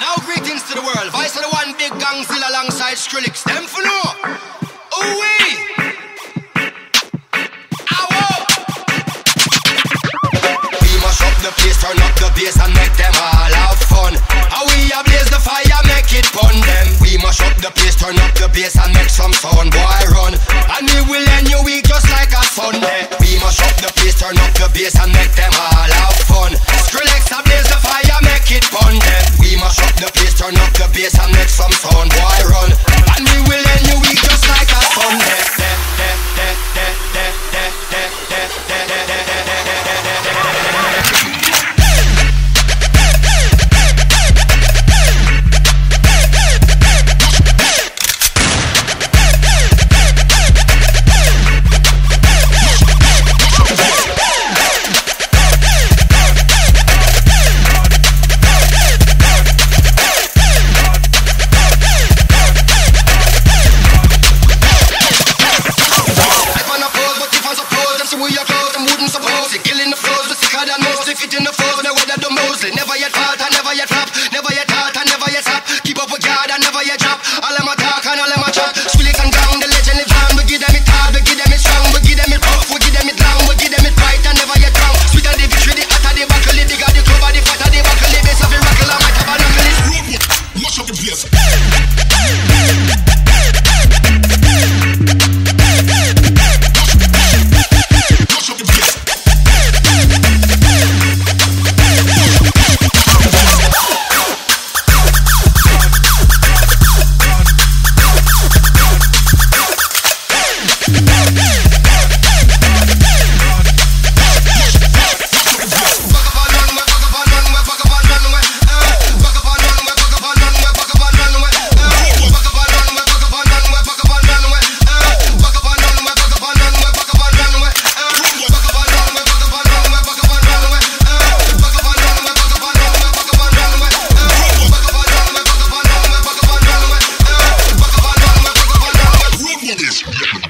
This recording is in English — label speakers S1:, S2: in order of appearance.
S1: Now greetings to the world. Vice of the one big gangzilla alongside Skrillex. Them for no. Ooh wee. We mash up the place, turn up the bass and make them all have fun. How we a blaze the fire, make it fun them. We mash up the place, turn up the bass and make some sound, boy run. And we will end your week just like a Sunday. We mash up the place, turn up the bass and make them Turn up the bass and make some sound, boy. in the fours, now whether the Mosley. Never yet Thank you.